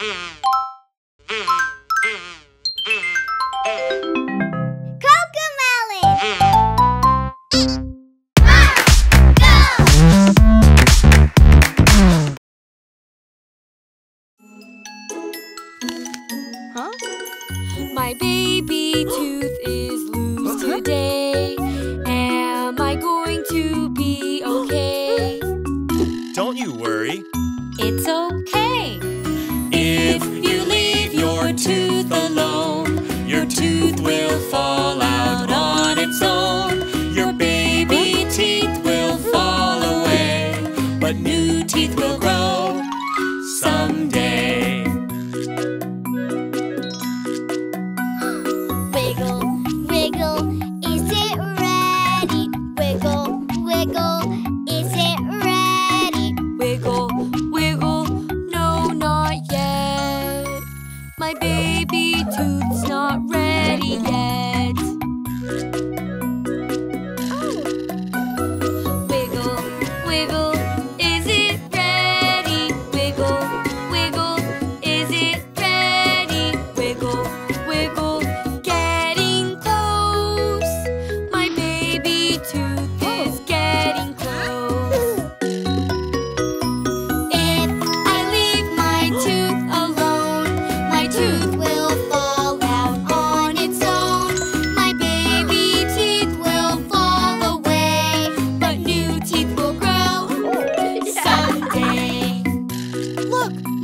Mm-hmm.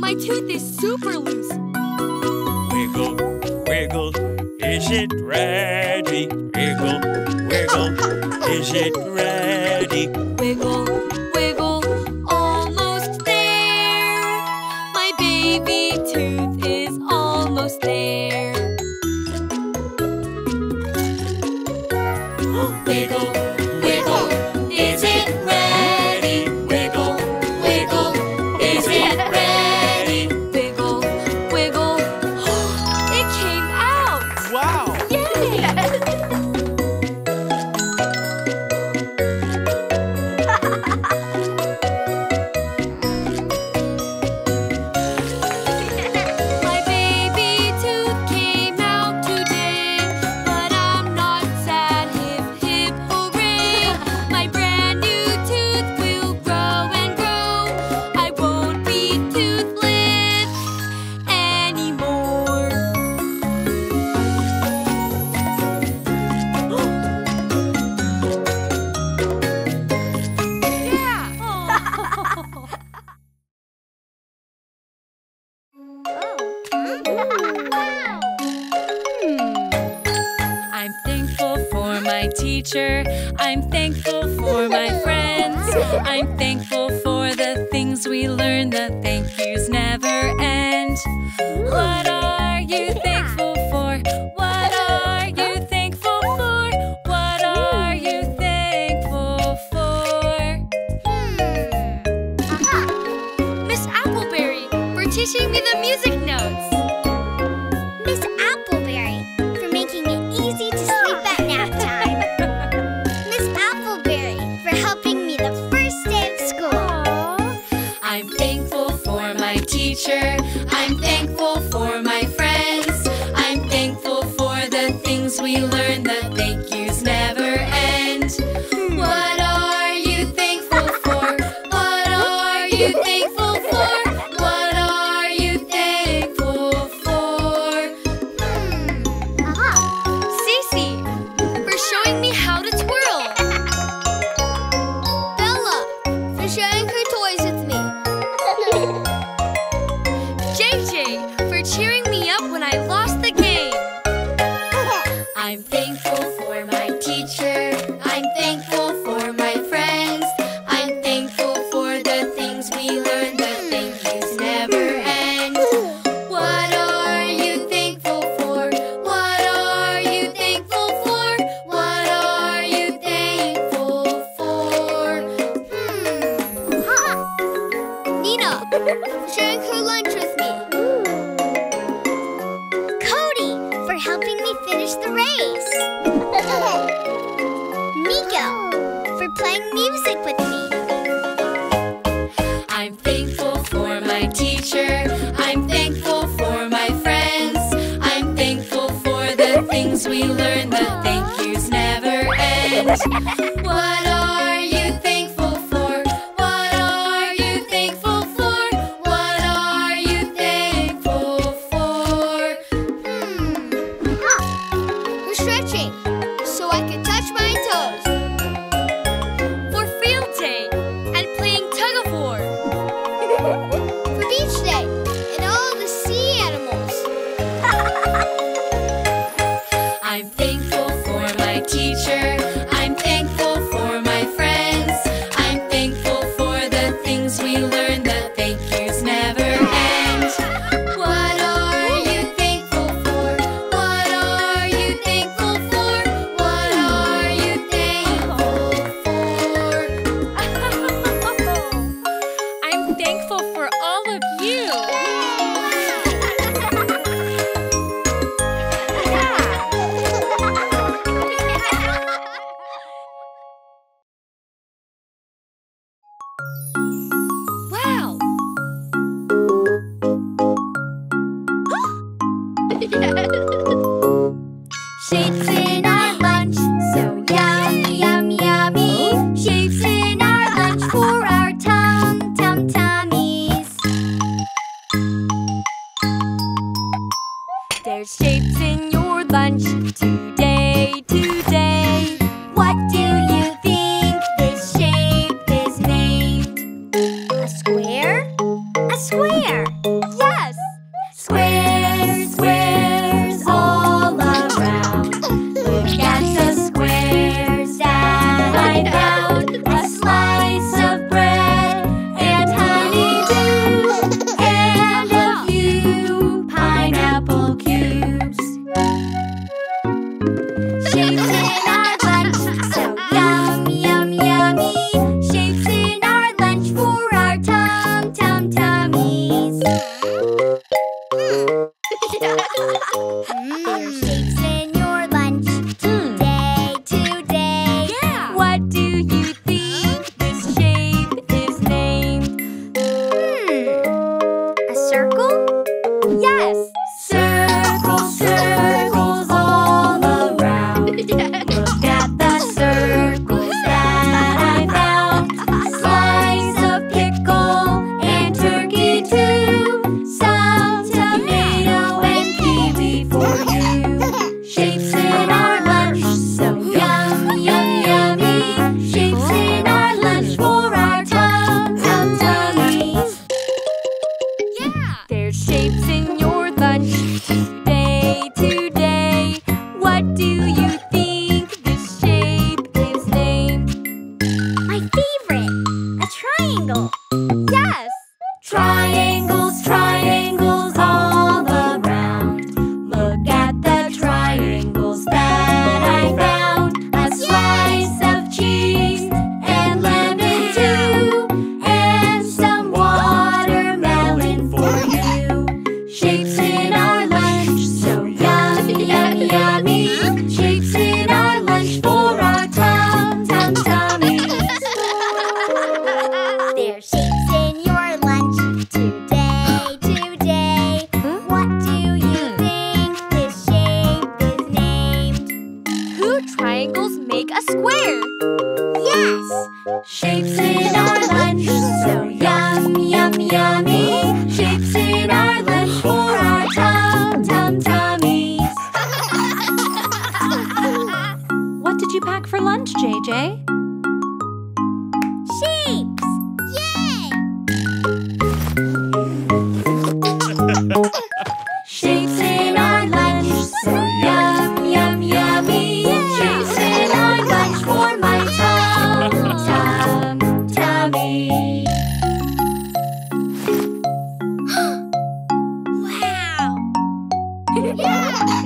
My tooth is super loose. Wiggle, wiggle, is it ready? Wiggle, wiggle, is it ready? Wiggle. 七星密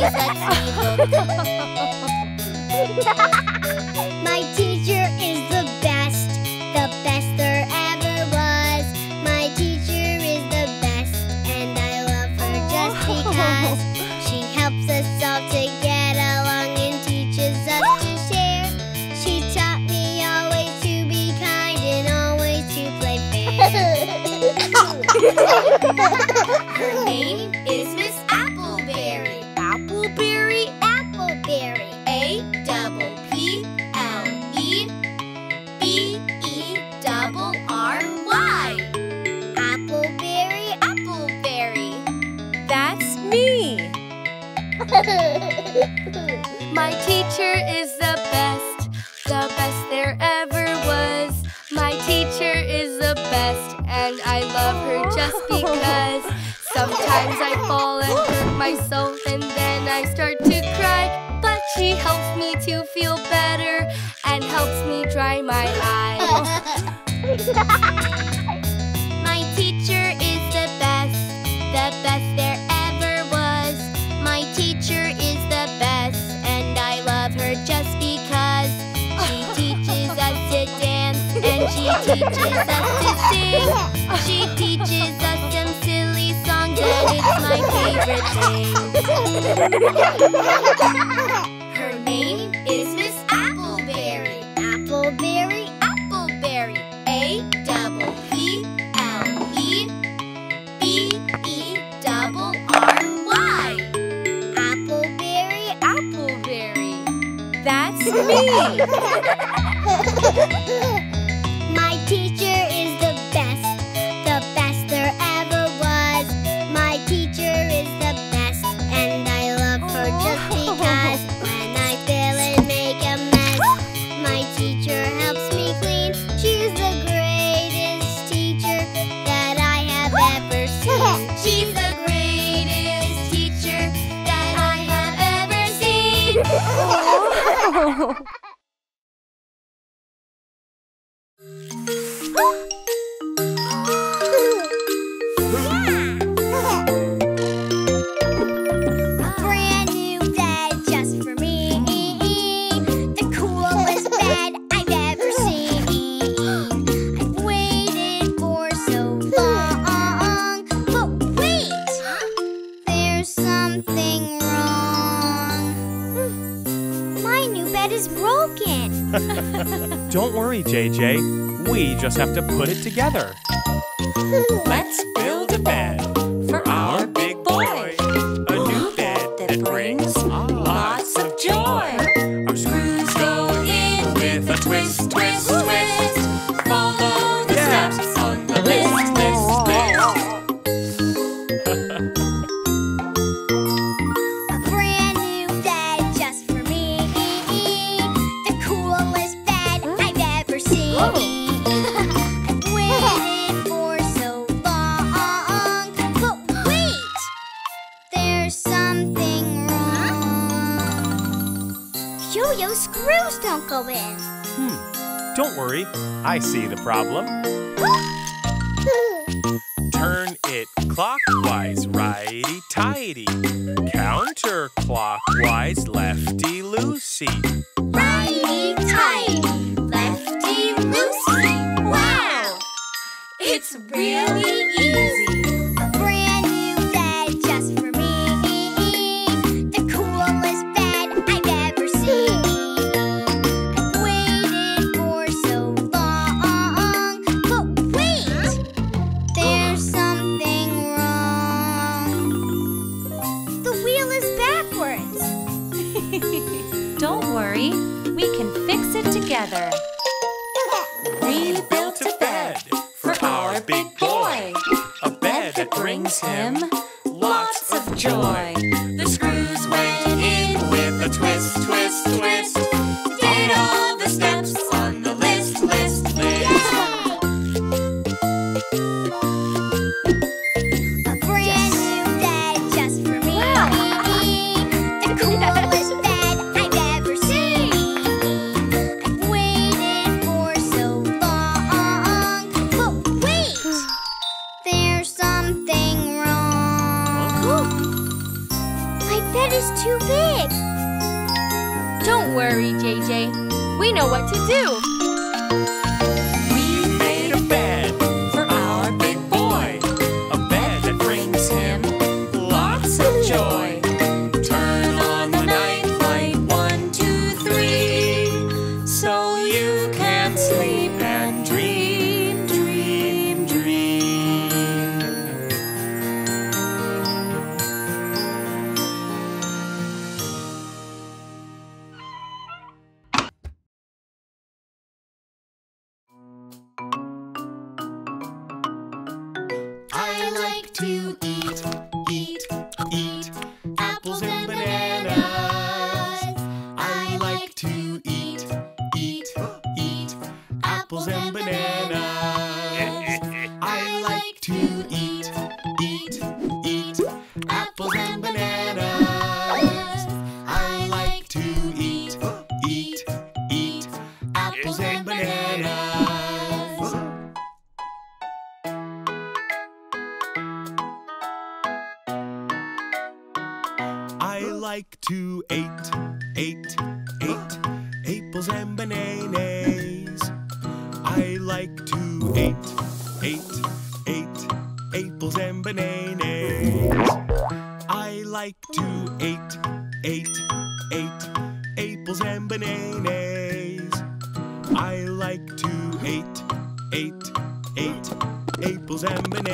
My teacher is the best, the best there ever was. My teacher is the best, and I love her just because she helps us all to get along and teaches us to share. She taught me always to be kind and always to play fair. teaches us to sing. She teaches us some silly songs, and it's my favorite thing. Her name is Miss Appleberry. Appleberry, Appleberry. A double P L E B E double R Y. Appleberry, Appleberry. That's me. Oh. just have to put it together. I see the problem. Too big. Don't worry, JJ. We know what to do. and bananas.